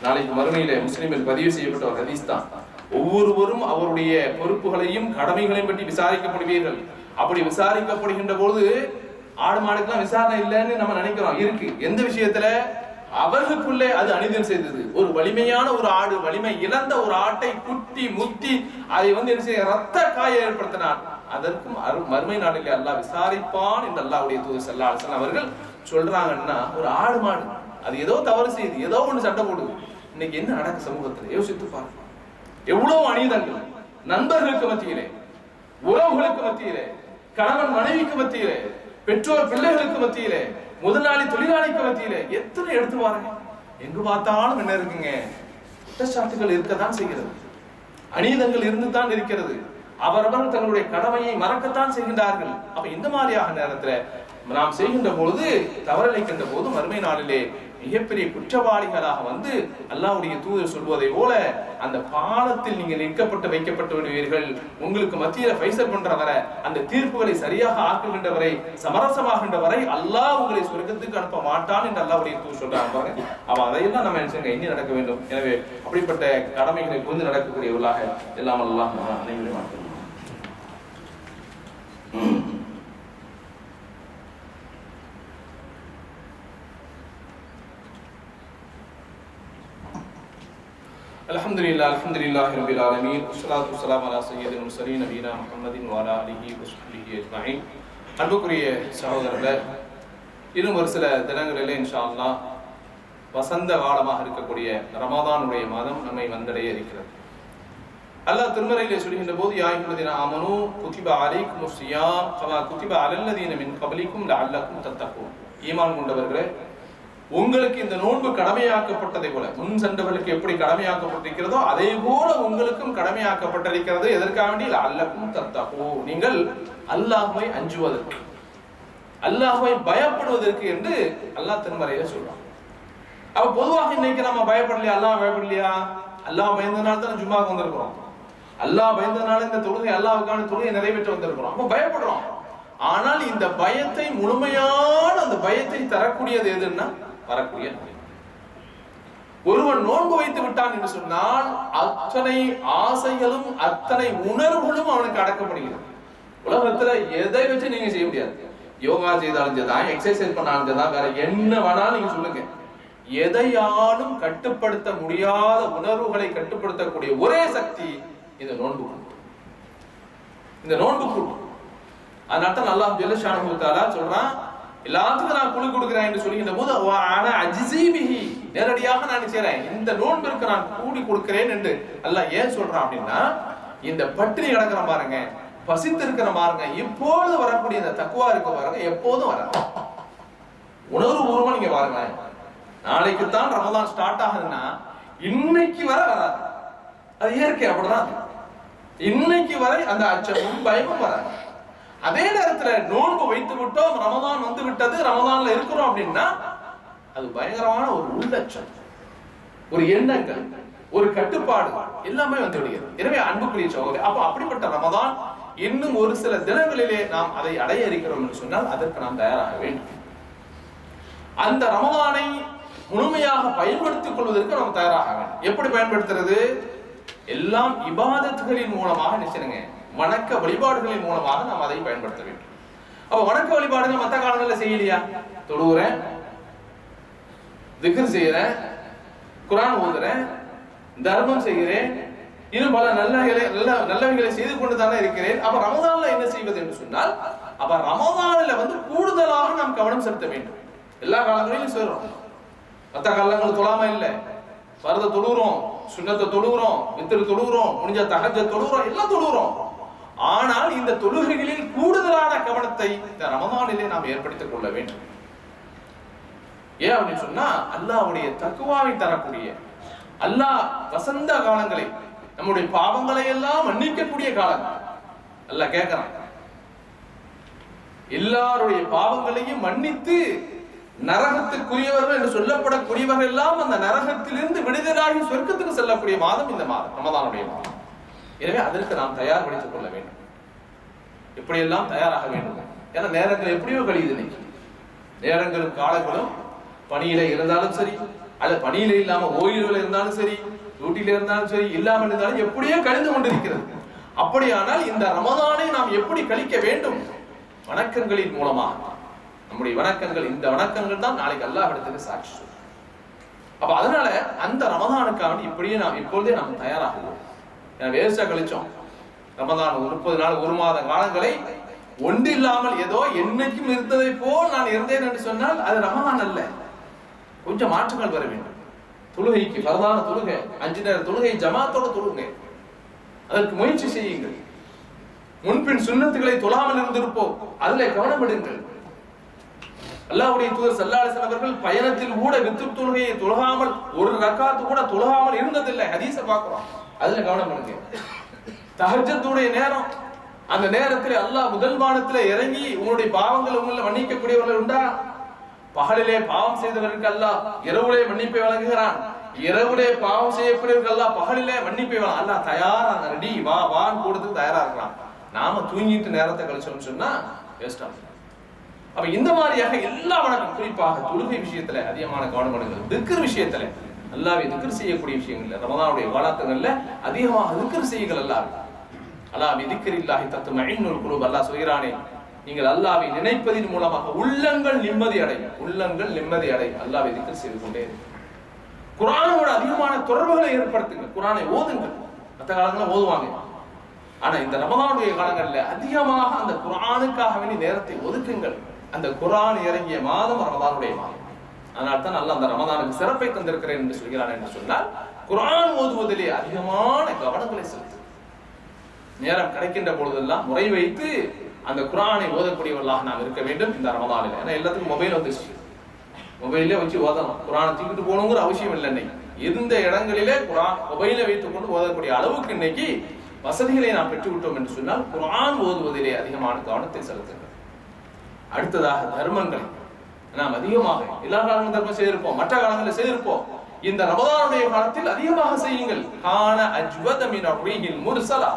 நாளைக்கு மறுமையில முஸ்லீமில் பதிவு செய்யப்பட்ட ஒரு ஹதீஸ் தான். ஒவ்வொருவரும் அவருடைய பொறுப்புகளையும் கடமைகளையும் பற்றி விசாரிக்கப்படுவீர்கள். அப்படி விசாரிக்கப்படுகின்ற போது ஆடு மாடுக்கெல்லாம் விசாரணை இல்லைன்னு நம்ம நினைக்கிறோம். இருக்கு. எந்த விஷயத்துல? அவர்களுக்குள்ளே அது அனிதம் செய்தது. ஒரு வலிமையான ஒரு ஆடு வலிமை இழந்த ஒரு ஆட்டை குட்டி முத்தி அதை வந்து என்ன செய்ய ரத்த காய ஏற்படுத்தினான். அதற்கும் அரு- மறுமை நாளிலே அல்லாஹ் விசாரிப்பான் என்று அல்லாவுடைய தூதர் செல்லா அவர்கள் சொல்றாங்கன்னா ஒரு ஆடு மாடு அது ஏதோ தவறு செய்யுது ஏதோ ஒன்று சண்டை போடுது. இன்னைக்கு என்ன நடக்கு சமூகத்துல? யோசித்து பாருங்க. எவ்வளவு அநீதங்கள். நண்பர்களுக்கு மத்தியிலே உறவுகளுக்கு மத்தியிலே கணவன் மனைவிக்கு மத்தியிலே பெற்றோர் பிள்ளைகளுக்கு மத்தியிலே முதலாளி தொழிலாளிக்கு மத்தியிலே எத்தனை எடுத்து பாருங்க. எங்கு பார்த்தாலும் என்ன இருக்குங்க? குற்றச்சாட்டுகள் இருக்கத்தான் செய்கிறது. அநீதங்கள் இருந்து தான் இருக்கிறது. அவரவர் தங்களுடைய கடமையை மறக்கத்தான் செய்கின்றார்கள். அப்ப இந்த மாதிரியாக நேரத்துல நாம் செய்கின்ற பொழுது தவறிழைக்கின்ற போது மறுமை நாளிலே மிகப்பெரிய குற்றவாளிகளாக வந்து அல்லாவுடைய தூதர் சொல்வதை போல அந்த பாலத்தில் நீங்கள் நிற்கப்பட்டு வைக்கப்பட்டு விடுவீர்கள். உங்களுக்கு மத்தியில பைசல் பண்றவரை அந்த தீர்ப்புகளை சரியாக ஆக்குகின்றவரை வரை சமரசமாகின்ற வரை அல்லாஹ் உங்களை சொர்க்கத்துக்கு அனுப்ப மாட்டான் என்று அல்லாவுடைய தூதர் சொல்றாங்க பாருங்க. அவ அதையெல்லாம் நம்ம நினைச்சுங்க இனி நடக்க வேண்டும். எனவே அப்படிப்பட்ட கடமைகளை புரிந்து நடக்கக்கூடியவர்களாக எல்லாம் அல்லாஹ் அனைவரும் மாட்டோம் அலமதுல்லா அலமதுல்லா ஹிரபில் ஆலமீன் உஸ்லாத் உஸ்லாம் அலா சையது முசலி நவீனா முகமதின் வாலா அலிஹி உஸ்லி அஜ்மாயின் அன்புக்குரிய சகோதரர்கள் இன்னும் ஒரு சில தினங்களில் இன்ஷா அல்லா வசந்த காலமாக இருக்கக்கூடிய ரமாதானுடைய மாதம் நம்மை வந்தடைய இருக்கிறது. அல்லாஹ் திருமறையிலே சொல்கின்ற போது யாய்குலதின ஆமனு குதிபா அலைக் முஸ்யா கமா குதிபா அலல்லதீன மின் கபலிக்கும் அல்லக்கும் தத்தக்கும் ஈமான் கொண்டவர்களே உங்களுக்கு இந்த நோன்பு கடமையாக்கப்பட்டதை போல முன் சென்றவர்களுக்கு எப்படி கடமையாக்கப்பட்டிருக்கிறதோ அதே போல உங்களுக்கும் கடமையாக்கப்பட்டிருக்கிறது. எதற்காக வேண்டி? அல்லக்கும் தத்தகோ நீங்கள் அல்லாஹுவை அஞ்சுவதற்கு அல்லாஹுவை பயப்படுவதற்கு என்று அல்லாஹ் திருமறையில சொல்றான். அப்ப பொதுவாக இன்னைக்கு நம்ம பயப்படலையா? அல்லாஹ் பயப்படலையா? அல்லாஹ் பயந்தனால தான் ஜும்மாக்கு வந்திருக்கிறோம். அல்லாஹ் பயந்தனால இந்த தொழுகை அல்லாவுக்கான தொழுகை நிறைவேற்ற வந்திருக்கிறோம். அப்ப பயப்படுறோம். ஆனால் இந்த பயத்தை முழுமையான அந்த பயத்தை தரக்கூடியது எதுன்னா வரக்கூடிய நோய். ஒருவன் நோன்பு வைத்து விட்டான் என்று சொன்னால் அத்தனை ஆசைகளும் அத்தனை உணர்வுகளும் அவனுக்கு அடக்கப்படுகிறது உலகத்துல எதை வச்சு நீங்க செய்ய முடியாது யோகா செய்தாலும் சரிதான் எக்ஸசைஸ் பண்ணாலும் சரிதான் வேற என்ன வேணாலும் நீங்க சொல்லுங்க எதையாலும் கட்டுப்படுத்த முடியாத உணர்வுகளை கட்டுப்படுத்தக்கூடிய ஒரே சக்தி இந்த நோன்பு குழு. இந்த நோன்பு குழு அதனால தான் அல்லாஹ் ஜெல்லஷானு தாலா சொல்றான் எல்லாத்துக்கும் நான் குழு கொடுக்கிறேன் என்று சொல்லுகின்ற போது ஆனா அன நேரடியாக நான் என்ன இந்த நோன்பிற்கு நான் கூடி கொடுக்கிறேன் என்று அல்லாஹ் ஏன் சொல்றான் அப்படின்னா இந்த பட்டினி கிடக்கிற பாருங்க பசித்து இருக்கிற பாருங்க இப்போது வரக்கூடிய இந்த தக்குவா இருக்க பாருங்க எப்போதும் வர உணர்வு பூர்வமா நீங்க பாருங்களேன். நாளைக்கு தான் ரமதான் ஸ்டார்ட் ஆகுதுன்னா இன்னைக்கு வர வராது. அது இயற்கை அப்படிதான் இன்னைக்கு வரை அந்த அச்சமும் பயமும் வராது. அதே நேரத்துல நோன்பு வைத்து விட்டோம் ரமதான் வந்து விட்டது ரமதான்ல இருக்கிறோம் அப்படின்னா அது பயங்கரமான ஒரு உள்ளச்சம் ஒரு எண்ணங்கள் ஒரு கட்டுப்பாடு எல்லாமே வந்து விடுகிறது. எனவே அன்புக்குரிய சகோதரி அப்ப அப்படிப்பட்ட ரமதான் இன்னும் ஒரு சில தினங்களிலே நாம் அதை அடைய இருக்கிறோம் என்று சொன்னால் அதற்கு நாம் தயாராக வேண்டும். அந்த ரமதானை முழுமையாக பயன்படுத்திக் கொள்வதற்கு நாம் தயாராக வேண்டும். எப்படி பயன்படுத்துறது? எல்லாம் இபாதத்துகளின் மூலமாக நினைச்சிருங்க. வணக்க வழிபாடுகளின் மூலமாக நாம் அதை பயன்படுத்த வேண்டும். அப்ப வணக்க வழிபாடுகள் மற்ற காலங்களில் செய்யலையா? தொழுகிறேன் திக்ர் செய்யறேன் குரான் ஓதுறேன் தர்மம் செய்கிறேன் இன்னும் பல நல்லவைகளை நல்ல நல்லவைகளை செய்து கொண்டு தானே இருக்கிறேன். அப்ப ரமதான்ல என்ன செய்வது என்று சொன்னால் அப்ப ரமதானில வந்து கூடுதலாக நாம் கவனம் செலுத்த வேண்டும். எல்லா காலங்களிலும் சொல்றோம் மற்ற காலங்கள் தொழாம இல்லை. பரத தொழுகிறோம் சுண்ணத்தை தொழுகிறோம் வித்திரு தொழுகிறோம் முடிஞ்ச தகஜ தொழுகிறோம் எல்லாம் தொழுகிறோம். ஆனால் இந்த தொழுகைகளில் கூடுதலான கவனத்தை இந்த ரமதானிலே நாம் ஏற்படுத்திக் கொள்ள வேண்டும். ஏன் அப்படின்னு சொன்னா அல்லாஹ்வுடைய தக்குவாவை தரக்கூடிய அல்லாஹ் வசந்த காலங்களை நம்முடைய பாவங்களை எல்லாம் மன்னிக்கக்கூடிய காலங்கள். அல்லாஹ் கேட்கிறான் எல்லாருடைய பாவங்களையும் மன்னித்து நரகத்துக்குரியவர்கள் என்று சொல்லப்படக்கூடியவர்கள் எல்லாம் அந்த நரகத்திலிருந்து விடுதலாகி சொர்க்கத்துக்கு செல்லக்கூடிய மாதம் இந்த மாதம் ரமதானுடைய மாதம். எனவே அதற்கு நாம் தயார்படுத்திக் கொள்ள வேண்டும். இப்படியெல்லாம் தயாராக வேண்டும். ஏன்னா நேரங்கள் எப்படியோ கழியுது இன்னைக்கு. நேரங்களும் காலங்களும் பணியில இருந்தாலும் சரி அல்ல பணியில இல்லாம ஓய்வுல இருந்தாலும் சரி டியூட்டியில இருந்தாலும் சரி இல்லாமல் இருந்தாலும் எப்படியோ கழிந்து கொண்டிருக்கிறது. அப்படியானால் இந்த ரமதானை நாம் எப்படி கழிக்க வேண்டும்? வணக்கங்களின் மூலமாக. நம்முடைய வணக்கங்கள் இந்த வணக்கங்கள் தான் நாளைக்கு அல்லாஹிடத்துக்கு சாட்சி. அப்ப அதனால அந்த ரமதானுக்காக இப்படியே நாம் இப்பொழுதே நாம் தயாராகுவோம். வேஸ்டா கழிச்சோம். ரமதான் முப்பது நாள் ஒரு மாத காலங்களை ஒன்று இல்லாமல் ஏதோ என்னைக்கும் இருந்ததை போல் நான் இருந்தேன் என்று சொன்னால் அது ரமதான் அல்ல. கொஞ்சம் மாற்றங்கள் வர வேண்டும். தொழுகைக்கு பிரதான தொழுகை அஞ்சு நேர தொழுகை ஜமாத்தோட தொழுங்க அதற்கு முயற்சி செய்யுங்கள். முன்பின் சுண்ணத்துகளை தொழாமல் இருந்திருப்போம். அதுல கவனப்படுங்கள் அல்லாவுடைய தூதர் சல்லாஹ் அவர்கள் பயணத்தில் கூட வித்து தொழுகையை தொழுகாமல் ஒரு ரக்காத்து கூட தொழுகாமல் இருந்ததில்லை. ஹதீச பார்க்கிறோம். அதுல கவனம் பண்ணுங்க. தஹஜத்துடைய நேரம். அந்த நேரத்தில் அல்லாஹ் முதல் வானத்துல இறங்கி உங்களுடைய பாவங்கள் உங்களை மன்னிக்கக்கூடியவர்கள் உண்டா? பகலிலே பாவம் செய்தவர்களுக்கு அல்லாஹ் இரவுலே மன்னிப்பை வழங்குகிறான். இரவுலே பாவம் செய்யக்கூடியவர்கள் அல்லாஹ் பகலிலே மன்னிப்பை வழங்க அல்லாஹ் தயாரா ரெடி வா வான்னு கூடத்துக்கு தயாரா இருக்கிறான். நாம தூங்கிட்டு நேரத்தை கழிச்சோம்னு சொன்னா வேஸ்டா அப்ப இந்த மாதிரியாக எல்லா வணக்கம் குறிப்பாக தொழுகை விஷயத்துல அதிகமான கவனம் எடுங்கள் திக்ர் விஷயத்துல அல்லாவை திக்ர் செய்யக்கூடிய விஷயங்கள்ல ரமதானுடைய வழக்கங்கள்ல அதிகமாக திக்ர் செய்யுங்கள் அல்லாஹ். அல்லாஹ் திக்ர் இல்லாஹி தத்துவ ஐநூறு குழு அல்லாஹ் சொல்கிறானே நீங்கள் அல்லாவை நினைப்பதின் மூலமாக உள்ளங்கள் நிம்மதி அடையும். உள்ளங்கள் நிம்மதி அடையும். அல்லாவை திக்ர் செய்து கொண்டே குரானோட அதிகமான தொடர்புகளை ஏற்படுத்துங்க குரானை ஓதுங்கள். மற்ற காலங்களில் ஓதுவாங்க. ஆனா இந்த ரமதானுடைய காலங்கள்ல அதிகமாக அந்த குரானுக்காக வேண்டி நேரத்தை ஒதுக்குங்கள். அந்த குரான் இறங்கிய மாதம் ரமதானுடைய மாதம். அதனால தான் நல்ல அந்த ரமதானுக்கு சிறப்பை தந்திருக்கிறேன் என்று சொல்கிறான் என்று சொன்னால் குரான் ஓதுவதிலே அதிகமான கவனங்களை செலுத்து. நேரம் கிடைக்கின்ற பொழுதெல்லாம் முறை வைத்து அந்த குரானை ஓதக்கூடியவர்களாக நாம் இருக்க வேண்டும் இந்த ரமதானில். ஏன்னா எல்லாத்துக்கும் மொபைல் வந்துச்சு மொபைலே வச்சு ஓதலாம் குரானை தூக்கிட்டு போகணுங்கிற அவசியம் இல்லை இன்னைக்கு. இருந்த இடங்களிலே குரான் மொபைலை வைத்துக் கொண்டு ஓதக்கூடிய அளவுக்கு இன்னைக்கு வசதிகளை நாம் பெற்று விட்டோம் என்று சொன்னால் குரான் ஓதுவதிலே அதிகமான கவனத்தை செலுத்துங்கள். அடுத்ததாக தர்மங்களை. நாம் அதிகமாக எல்லா காலங்களும் தர்மம் செய்திருப்போம் மற்ற காலங்களில் செய்திருப்போம். இந்த ரமதானுடைய காலத்தில் அதிகமாக செய்யுங்கள். காண அஜ்வத மின் அப்ரீஹில் முர்சலா.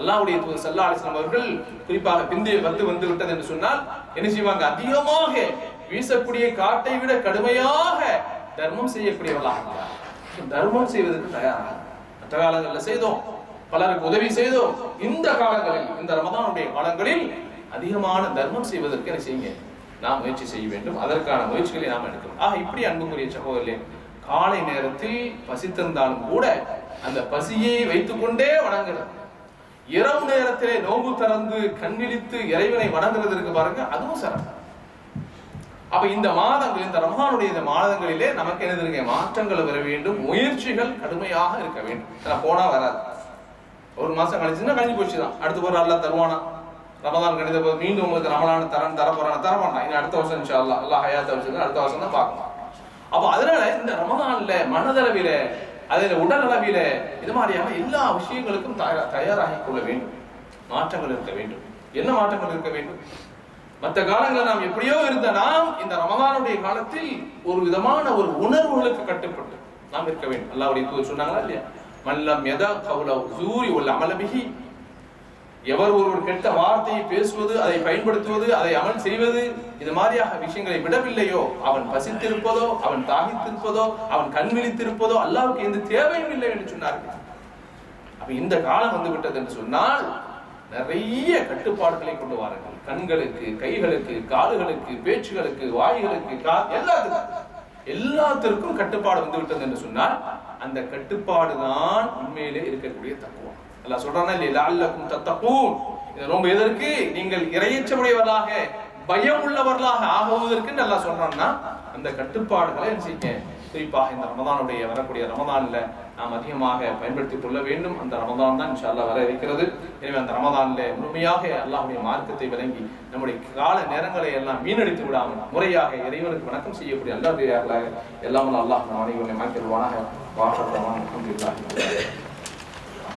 அல்லாவுடைய தூதர் சல்லா அலிஸ்லாம் அவர்கள் குறிப்பாக பிந்தைய வந்து வந்து விட்டது என்று சொன்னால் என்ன செய்வாங்க? அதிகமாக வீசக்கூடிய காட்டை விட கடுமையாக தர்மம் செய்யக்கூடியவர்களாக தர்மம் செய்வதற்கு தயாராக. மற்ற காலங்களில் செய்தோம். பலருக்கு உதவி செய்தோம். இந்த காலங்களில் இந்த ரமதானுடைய காலங்களில் அதிகமான தர்மம் செய்வதற்கு என்ன செய்யுங்க? நாம் முயற்சி செய்ய வேண்டும். அதற்கான முயற்சிகளை நாம் எடுக்கணும். ஆக இப்படி அன்புக்குரிய சகோதரர்களே காலை நேரத்தில் பசித்திருந்தாலும் கூட அந்த பசியை வைத்துக்கொண்டே வணங்குறது இரவு நேரத்திலே நோம்பு திறந்து கண்விழித்து இறைவனை வணங்குறதற்கு பாருங்க அதுவும் சிறப்பு. அப்ப இந்த மாதங்கள் இந்த ரமதானுடைய இந்த மாதங்களிலே நமக்கு என்ன இருக்கு மாற்றங்கள் வர வேண்டும். முயற்சிகள் கடுமையாக இருக்க வேண்டும். போனா வராது. ஒரு மாசம் கழிச்சுன்னா கழிஞ்சு போச்சுதான். அடுத்து ஒரு நல்லா தருவானா? ரமதான் கணித போது மீண்டும் உங்களுக்கு ரமலான தரன் தர போறான தர மாட்டான் இனி அடுத்த வருஷம் இன்ஷா அல்லா அல்லா ஹயாத்த வச்சிருந்தா அடுத்த வருஷம் தான் பார்க்கலாம் அப்போ அதனால இந்த ரமதான்ல மனதளவில அதில் உடல் அளவில இது மாதிரியான எல்லா விஷயங்களுக்கும் தயாரா- தயாராகிக் கொள்ள வேண்டும். மாற்றங்கள் இருக்க வேண்டும். என்ன மாற்றங்கள் இருக்க வேண்டும்? மற்ற காலங்களில் நாம் எப்படியோ இருந்த நாம் இந்த ரமதானுடைய காலத்தில் ஒரு விதமான ஒரு உணர்வுகளுக்கு கட்டுப்பட்டு நாம் இருக்க வேண்டும். அல்லாவுடைய தூதர் சொன்னாங்களா இல்லையா? மல்லம் எதா கவுல சூரி உள்ள அமலபிகி எவர் ஒருவர் கெட்ட வார்த்தையை பேசுவது அதை பயன்படுத்துவது அதை அமல் செய்வது இது மாதிரியாக விஷயங்களை விடவில்லையோ? அவன் பசித்திருப்பதோ அவன் தாகித்திருப்பதோ அவன் கண் விழித்திருப்பதோ அல்லாவுக்கு எந்த தேவையும் இல்லை என்று சொன்னார்கள். அப்ப இந்த காலம் வந்து விட்டது என்று சொன்னால் நிறைய கட்டுப்பாடுகளை கொண்டு வாருங்கள். கண்களுக்கு கைகளுக்கு கால்களுக்கு பேச்சுகளுக்கு வாய்களுக்கு கா எல்லாத்துக்கும். எல்லாத்திற்கும் கட்டுப்பாடு வந்து விட்டது என்று சொன்னால் அந்த கட்டுப்பாடு தான் உண்மையிலே இருக்கக்கூடிய தக்குவம். அல்ல சொல்றானா இல்லையா லஅல்லக்கும் தத்தகூன். இது ரொம்ப எதற்கு? நீங்கள் இறையச்சமுடையவர்களாக பயம் உள்ளவர்களாக ஆகுவதற்கு நல்லா சொல்றான்னா அந்த கட்டுப்பாடுகளை செய்ய செய்யுங்க? குறிப்பாக இந்த ரமதானுடைய வரக்கூடிய ரமதான்ல நாம் அதிகமாக பயன்படுத்திக் கொள்ள வேண்டும். அந்த ரமதான் தான் இன்ஷா வர இருக்கிறது. எனவே அந்த ரமதான்ல முழுமையாக அல்லாஹுடைய மார்க்கத்தை விளங்கி நம்முடைய கால நேரங்களை எல்லாம் வீணடித்து விடாமல் முறையாக இறைவனுக்கு வணக்கம் செய்யக்கூடிய அல்லாஹ் எல்லாம் அல்லாஹ் நம் அனைவரை மாற்றிடுவானாக வாசல்